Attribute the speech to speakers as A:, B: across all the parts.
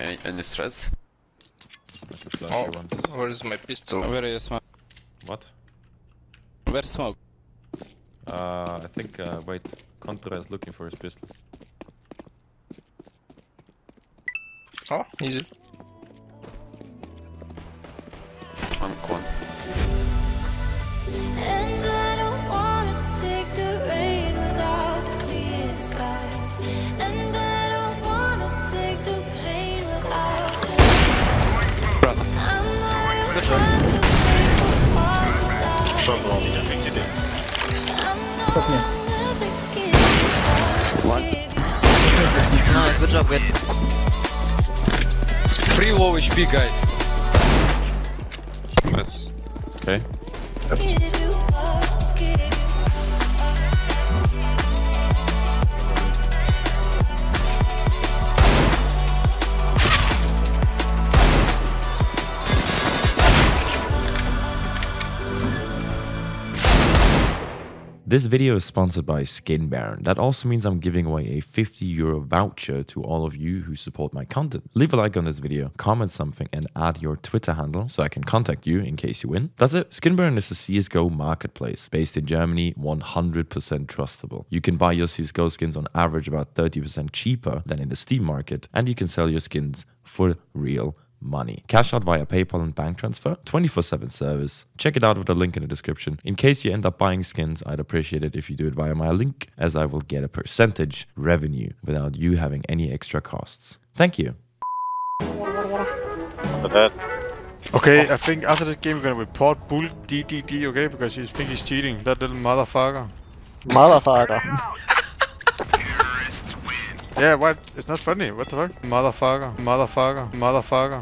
A: Any, any threats?
B: Oh. Where is my pistol?
C: Where is smoke?
D: What?
C: Where's smoke?
D: Uh, I think, uh, wait. Contra is looking for his pistol.
B: Oh, easy.
A: I'm con.
E: Stars.
F: Some wrong, you think you did.
E: I'm not never giving up. Give
G: Nice, good job, good.
B: Free low HP, guys. Yes.
D: Okay.
E: you
D: This video is sponsored by Skin Baron. That also means I'm giving away a 50 euro voucher to all of you who support my content. Leave a like on this video, comment something, and add your Twitter handle so I can contact you in case you win. That's it. Skin Baron is a CSGO marketplace based in Germany, 100% trustable. You can buy your CSGO skins on average about 30% cheaper than in the Steam market, and you can sell your skins for real money. Cash out via PayPal and bank transfer, 24 7 service. Check it out with the link in the description. In case you end up buying skins, I'd appreciate it if you do it via my link, as I will get a percentage revenue without you having any extra costs. Thank you.
H: Okay, I think after this game we're gonna report Bull DDD, okay? Because he think he's cheating, that little motherfucker.
I: Motherfucker.
H: Yeah, what? It's not funny, what the fuck? Motherfucker, motherfucker, motherfucker.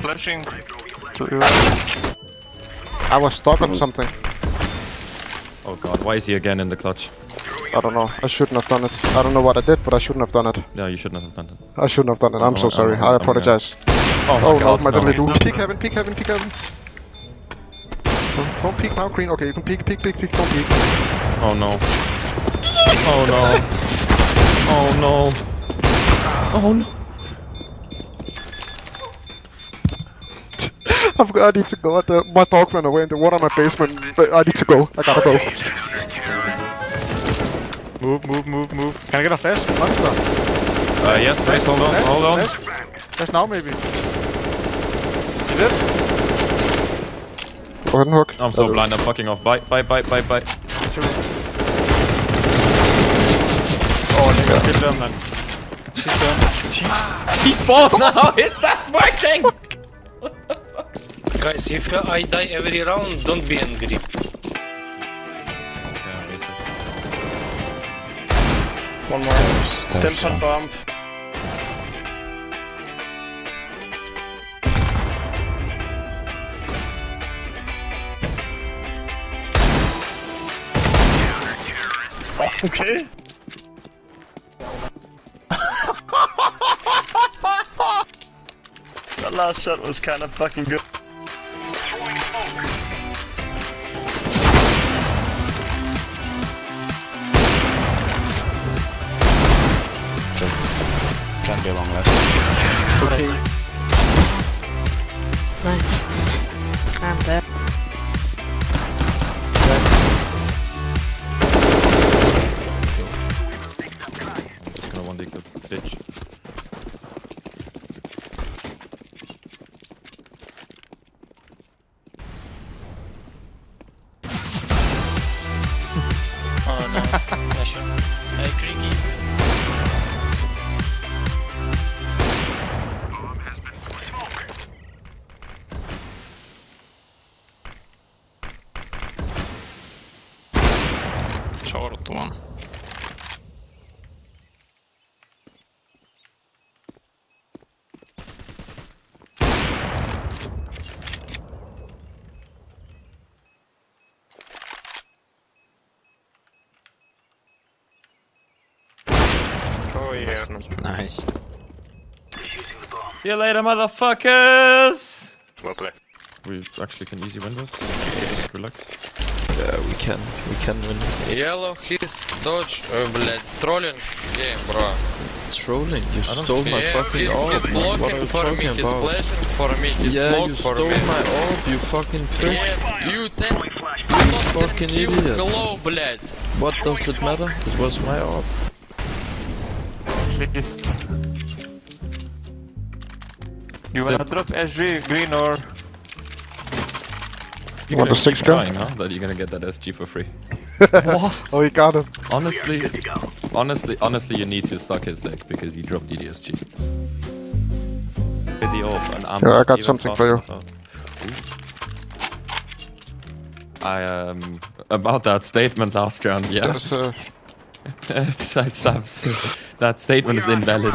B: Flashing.
I: I was stuck on something.
D: Oh god, why is he again in the clutch?
I: I don't know. I shouldn't have done it. I don't know what I did, but I shouldn't have done it.
D: No, you should not have done it.
I: I shouldn't have done it. I'm
D: Oh,
I: so sorry.
D: I'm-
I: I oh,
D: I'm-
I: apologize.
D: Oh,
I: Oh, no,
D: god,
I: my
D: no.
I: little dude. Peek heaven, peek heaven, peek heaven. Don't- Don't peek now, green. Okay, you can peek, peek, peek, peek. Don't peek.
D: Oh no. Oh no. Oh no. Oh no.
I: I forgot I need to go. The, my dog ran away in the water in my basement. But I need to go. I gotta go.
H: Move, move, move, move. Can I get a flash?
D: Uh, yes, wait, hold on, hold on.
H: Flash. Flash now, maybe. You did?
I: Go ahead and hook.
D: I'm so blind, I'm fucking off. Bye, bye, bye, bye, bye.
H: Oh, you got kill them then.
D: He spawned now! Is that working? What the fuck?
J: Guys, if I die every round, don't be angry.
B: One more. Temple bomb. Okay. That last shot was kind of fucking good.
G: Can be long left.
I: Okay.
D: See you later, motherfuckers!
F: Well played.
D: We actually can easy win this. Just relax.
B: Yeah, we can. We can win.
J: Yellow, his dodge, uh, блядь, trolling game, bro.
B: trolling. You
D: don't
B: stole my fucking orb.
C: he's
B: man. What are
C: blocking
B: you
C: for me,
B: talking
C: he's
B: about?
C: flashing for me, he's
B: Yeah,
C: smoke
B: you
C: for
B: stole
C: me.
B: my orb, you fucking prick.
C: Yeah, you ten, you lost ten
B: fucking
C: kills,
B: idiot.
C: glow, блядь.
B: What does it matter? It was my orb.
H: Least. You wanna drop SG, green or...
D: You
I: Want the six gun?
D: Crying, huh? That you're gonna get that SG for free.
I: Oh, you got him.
D: Honestly, honestly, honestly, you need to suck his dick because he dropped DDSG. With the orb, and I'm
I: Yeah, I got something for you.
D: enough out. Ooh. I um about that statement last round. Yeah,
I: There's uh,
D: It's- it's abs- that statement is invalid.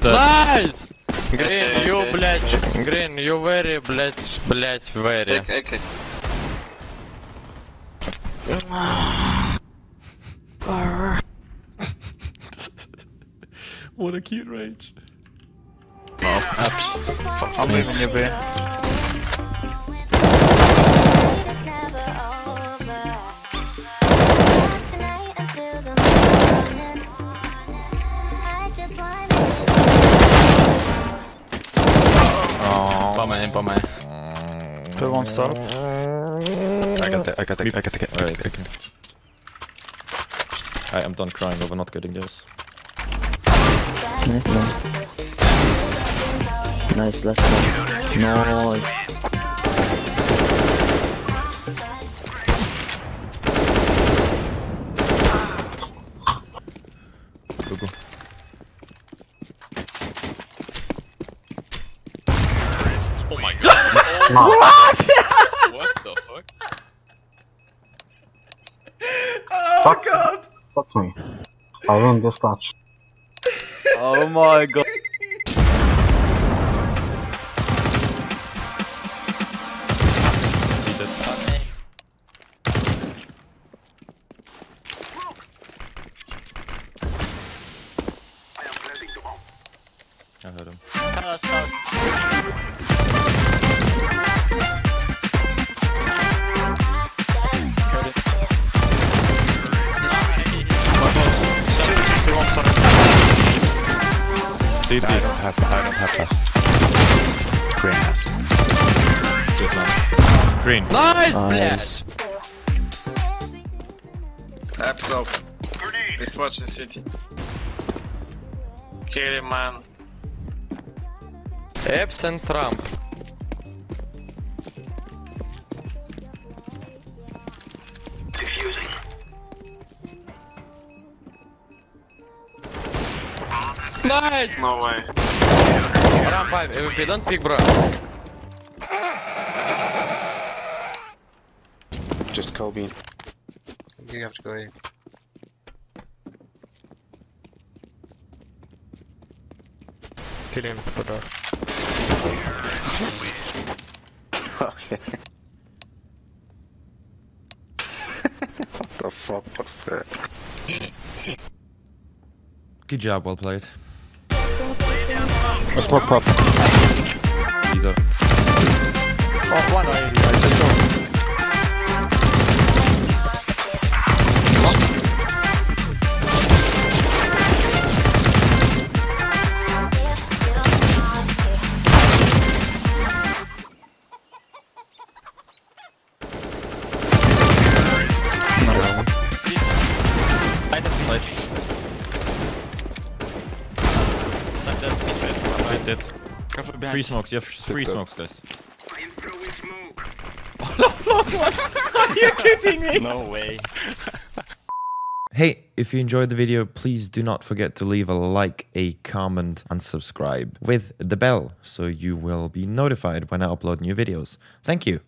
D: dead.
C: Nice! Green, you, блядь, green, you very, блядь, блядь, very.
B: okay.
D: What a cute rage.
H: I'm leaving you be.
C: På mig, på mig.
H: Still won't stop.
B: I got it, I got it, I got it.
D: Alright, okay. I am done crying over not getting this.
F: Nice, nice. Nice, last one. No.
C: God. what? what the fuck? Oh Fox, god!
K: That's me. I win this match.
H: Oh my god.
D: CT. I
B: don't have, I don't have flash. Green. Nice.
D: Green.
C: Nice,
F: nice.
C: blast!
J: Apps. He's watching CT. Kill him, man.
C: Apps and Trump. Nice!
J: No way.
C: Round 5, AWP, don't pick bro.
B: Just Kobe.
J: You have to go in.
H: Kill him for that.
B: Okay. what the fuck was that?
D: Good job, well played.
I: No smoke prop.
D: Either.
H: Oh, one I just I don't play.
D: Suck dead. Three smokes, you have three smokes, guys.
C: No way.
D: Hey, if you enjoyed the video, please do not forget to leave a like, a comment, and subscribe with the bell so you will be notified when I upload new videos. Thank you.